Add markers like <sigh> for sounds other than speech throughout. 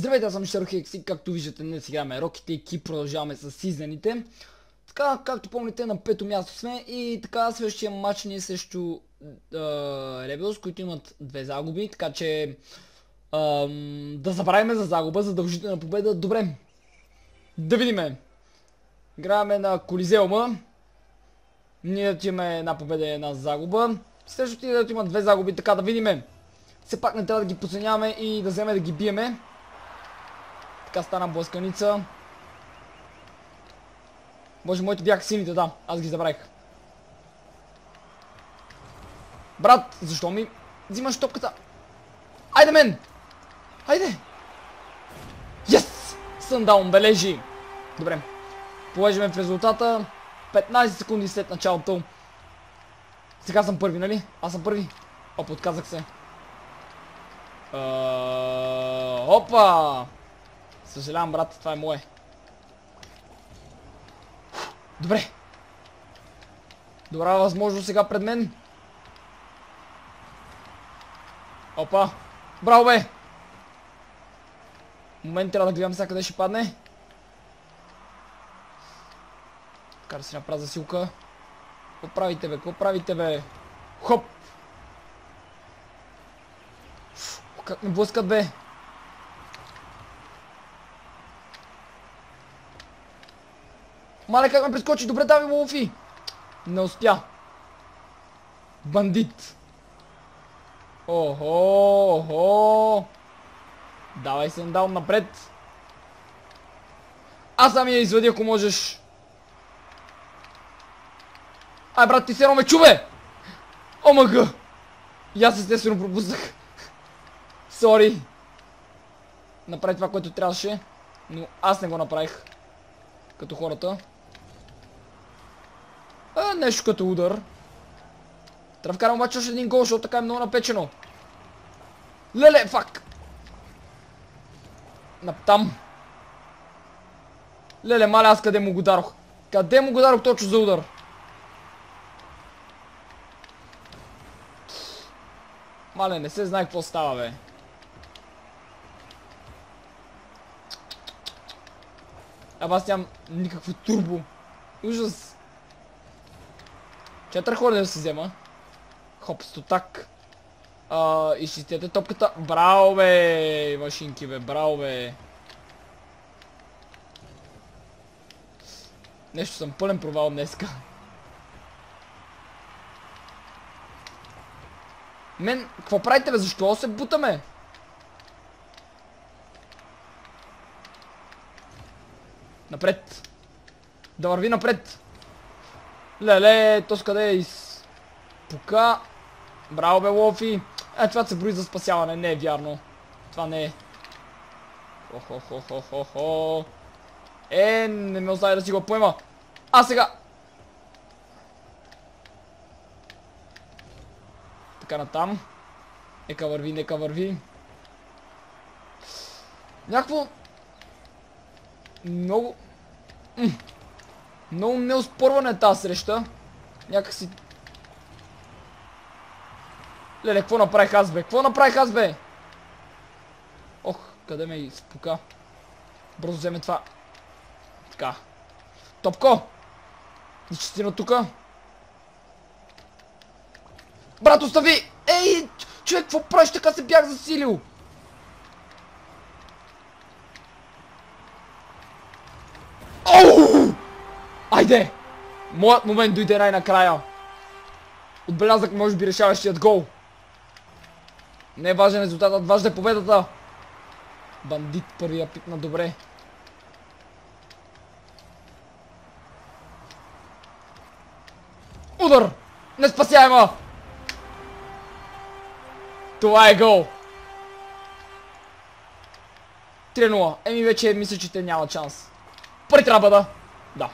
Здравейте, аз съм Шерхекс и както виждате днес играме Роките и продължаваме с сизнаните. Така, както помните, на пето място сме и така следващия матч ни е срещу Ребелс, които имат две загуби, така че ам, да забравим за загуба, задължителна победа. Добре, да видиме. Играем на Колизеума. Ние имаме една победа и една загуба. Срещу ти, имат две загуби, така да видиме. Все пак не трябва да ги подценяваме и да вземе да ги биеме. Така стана блъсканица. Може моите бяха сините, да. Аз ги забравих. Брат, защо ми взимаш топката? Айде мен! Айде! Yes! Съндаун бележи! Добре. Полежиме в резултата. 15 секунди след началото. Сега съм първи, нали? Аз съм първи. Опа, отказах се. Опа! Съжалявам, брат, това е мое. Добре. Добра възможност сега пред мен. Опа. Браво, бе! Момент трябва да гледам сега къде ще падне. Така да си направя засилка. Какво правите, бе? Какво правите, бе? Хоп! Как ме блъскат, бе? Мале как ме прескочи. Добре, дави Луфи. Не успя. Бандит. Охо, охо. Давай се дал напред. Аз сам я изведи, ако можеш. Ай, брат, ти се ме чубе! Омага! И аз естествено пропуснах. Сори. Направи това, което трябваше. Но аз не го направих. Като хората. А, нещо като удар. Трябва да вкарам обаче още един гол, защото така е много напечено. Леле, фак! Наптам. Леле, маля, аз къде му го дарох? Къде му го дарох точно за удар? Мале, не се знае какво става, бе. Абе аз нямам никакво турбо. Ужас. Четър хора да се взема. Хоп, стотак. А, изчистете топката. Браво, бе! Машинки, бе. Браво, бе. Нещо съм пълен провал днеска. Мен, какво правите, бе? Защо се бутаме? Напред. Да върви напред. Леле, то с къде е из... Пука. Браво бе, Лофи. Е, това се брои за спасяване. Не е вярно. Това не е. Хо-хо-хо-хо-хо-хо. Е, не ме остави да си го поема. А сега. Така натам. Нека върви, нека върви. Някакво... Много... Много неоспорвана е тази среща. Някакси... Леле, какво направих аз бе? Какво направих аз бе? Ох, къде ме изпука? Бързо вземе това. Така. Топко! Изчистина тука. Брат, остави! Ей, човек, какво правиш? Така се бях засилил. Айде! Моят момент дойде най-накрая. Отбелязах може би решаващият гол. Не е важен резултатът, важна е победата. Бандит първия пикна добре. Удар! Не спасяема! Това е гол! 3-0. Еми вече мисля, че те няма шанс. Пари трябва да. Да.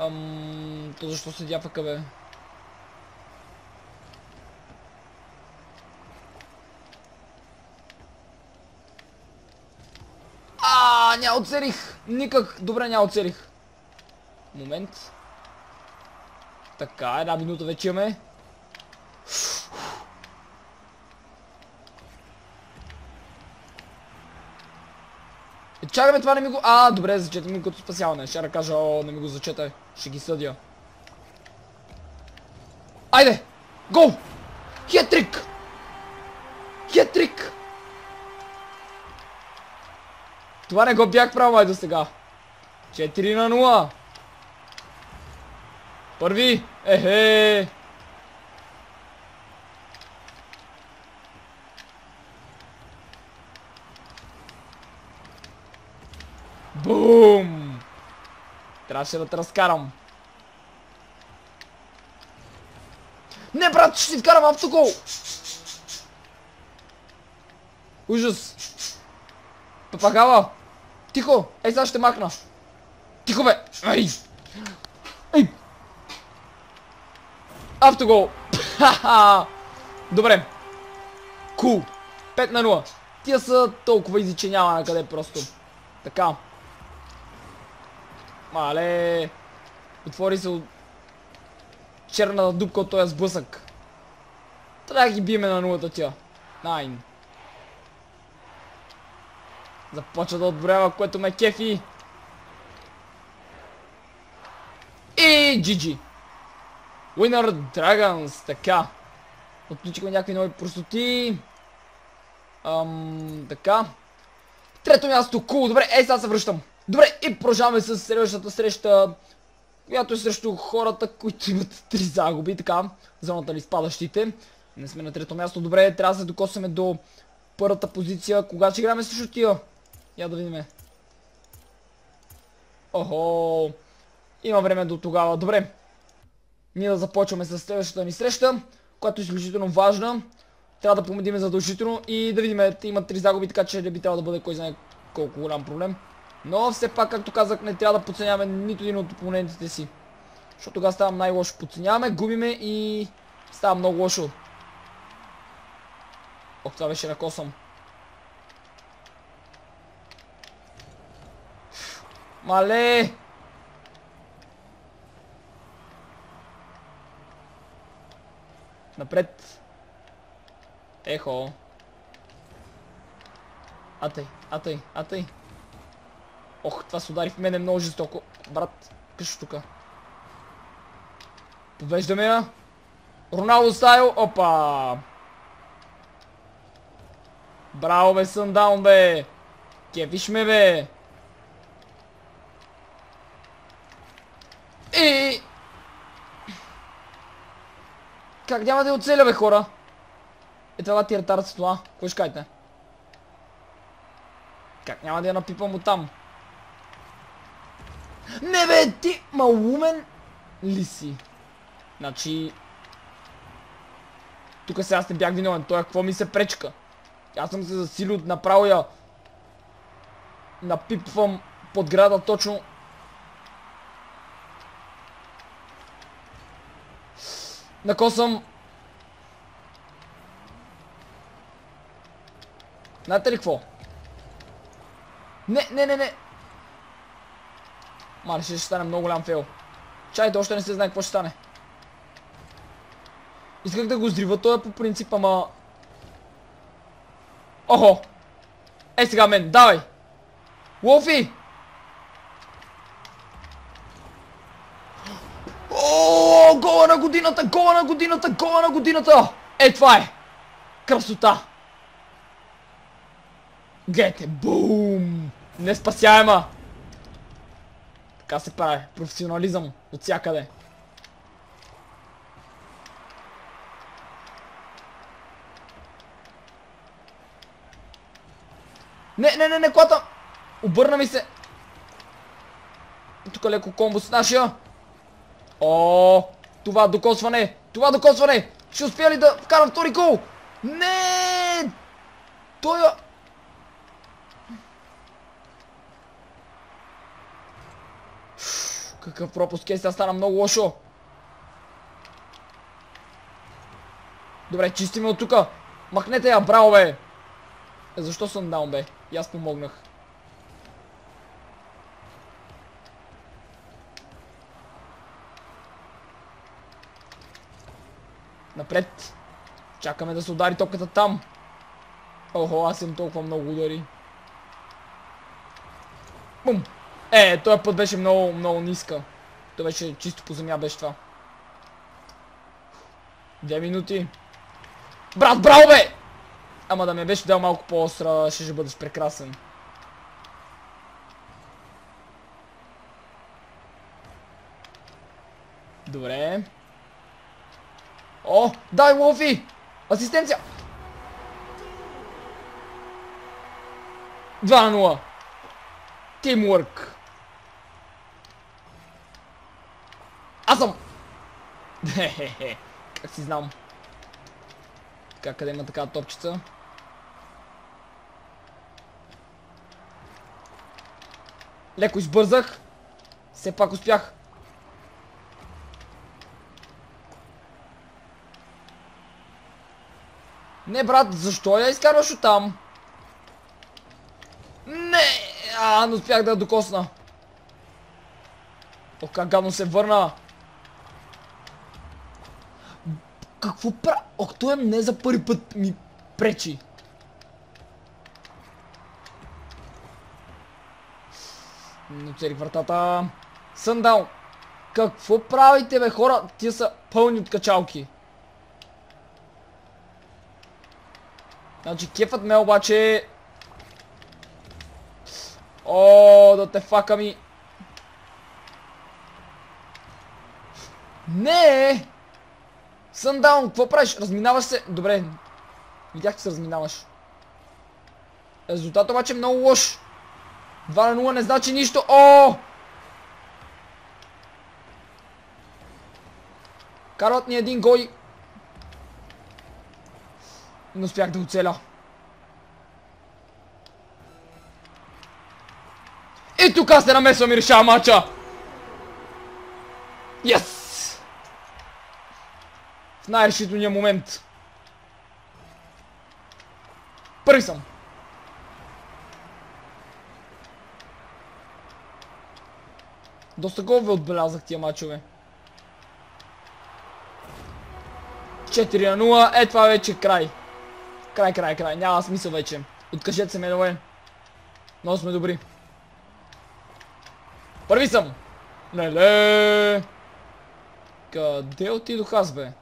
Ам... То защо седя пък бе? А, ня оцелих! Никак. Добре, ня оцелих. Момент. Така, една минута вече имаме. Чакай бе, това не ми го... А, добре, зачета ми като спасяване. Ще да кажа, о, не ми го зачета. Ще ги съдя. Айде! Гол! Хетрик! Хетрик! Това не го бях правил май до сега. 4 на 0. Първи! Ехе! Бум! Трябваше да те разкарам. Не, брат, ще ти вкарам автогол! Ужас! Папагала! Тихо! Ей, сега ще махна! Тихо бе! Ай! Ай! Автогол! Ха-ха! Добре. Кул. 5 на 0. Тия са толкова изи, че няма на къде просто. Така. Мале. Отвори се от черната дупка от този сблъсък. Трябва да ги биеме на нулата тя. Найн. Започва да отборява, което ме кефи. И GG. Winner Dragons, така. Отключихме някакви нови простоти. Ам, така. Трето място, кул, добре, ей сега се връщам. Добре, и продължаваме с следващата среща, която е срещу хората, които имат три загуби, така, зоната ли спадащите. Не сме на трето място, добре, трябва да се докосваме до първата позиция. Кога ще играме срещу тия? Я да видим. Охо, има време до тогава, добре. Ние да започваме с следващата ни среща, която е изключително важна. Трябва да помедиме задължително и да видим, има три загуби, така че не би трябвало да бъде кой знае колко голям проблем. Но все пак, както казах, не трябва да подценяваме нито един от опонентите си. Защото тогава става най-лошо. Подценяваме, губиме и става много лошо. Ох, това беше ръкосъм. Мале! Напред. Ехо. Атай, атай, атай. Ох, това се удари в мене много жестоко. Брат, къщо тука. Повеждаме я. Роналдо стайл. Опа. Браво бе, Съндаун бе. Кефиш ме бе. И... Как няма да я оцеля бе хора? Е това ти ретард с това. Кой ще кажете? Как няма да я напипам от там? Не бе, ти малумен ли си? Значи... Тук сега аз не бях виновен, той какво ми се пречка? Аз съм се засилил направо я... Напипвам под града точно... Накосам... Знаете ли какво? Не, не, не, не! Мале, ще, ще стане много голям фейл. Чайте, още не се знае какво ще стане. Исках да го зрива той по принцип, ама... Охо! Е сега мен, давай! Лофи! О, гола на годината, гола на годината, гола на годината! Е, това е! Красота! Гледайте, бум! Неспасяема! Така се прави. Професионализъм от всякъде. Не, не, не, не, колата! Обърна ми се! Тук леко комбо с нашия. О, това докосване! Това докосване! Ще успя ли да вкарам втори гол? Не! Той... Какъв пропуск е, сега стана много лошо. Добре, чистиме от тука. Махнете я, браво бе. Е, защо съм даун бе? И аз помогнах. Напред. Чакаме да се удари топката там. Охо, аз съм толкова много удари. Бум! Е, този път беше много, много ниска. То беше чисто по земя беше това. Две минути. Брат, браво бе! Ама да ме беше дал малко по-остра, ще ще бъдеш прекрасен. Добре. О, дай Лофи! Асистенция! 2 на 0. Тимворк. Аз съм! Хе-хе-хе. <laughs> Как си знам? Така, къде има такава топчица? Леко избързах. Все пак успях. Не, брат, защо я изкарваш от там? Не! А, не успях да я докосна. О, как гадно се върна. Какво пра... Ох, той не за първи път ми пречи. Оцелих вратата. Съндаун. Какво правите, бе, хора? Тия са пълни от качалки. Значи, кефът ме обаче... О, да те фака ми. Не! Съндаун, какво правиш? Разминаваш се. Добре. Видях, че се разминаваш. Резултат обаче е много лош. 2 на 0 не значи нищо. О! Карват ни един гой. Не успях да оцеля. И тук аз се намесвам и решавам мача. Yes! В най-решителния момент. Първи съм. Доста голове отбелязах тия мачове. 4 на 0. Е, това вече е край. Край, край, край. Няма смисъл вече. Откажете се, медове. Много сме добри. Първи съм. Леле. Къде отидох аз, бе?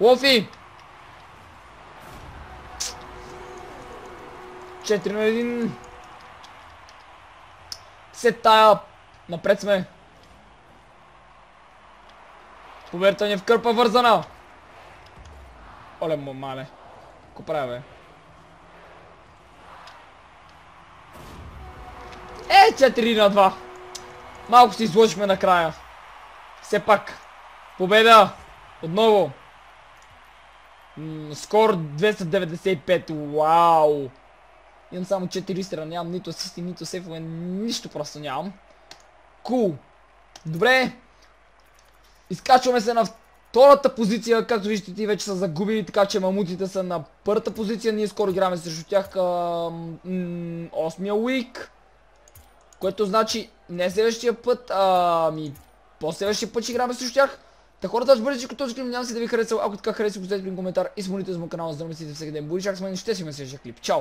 Лофи! 4 на 1. Се тая. Напред сме. Победата ни е в кърпа вързана. Оле, му мале. Ко правя, бе? Е, 4 на 2. Малко се изложихме накрая. Все пак. Победа. Отново. Скоро 295. Вау. Имам само 4 страна, нямам нито асисти, нито сейфове, нищо просто нямам. Кул. Добре. Изкачваме се на втората позиция, както виждате ти вече са загубили, така че мамутите са на първата позиция. Ние скоро играме срещу тях 8-я уик. Което значи не следващия път, ами по-следващия път ще играме срещу тях. Та хората ще бъдете, че този клип няма си да ви харесал. Ако така хареса, го един коментар и смолите за моят канал, за да мислите всеки ден. Буди чак с мен, ще си ме следващия клип. Чао!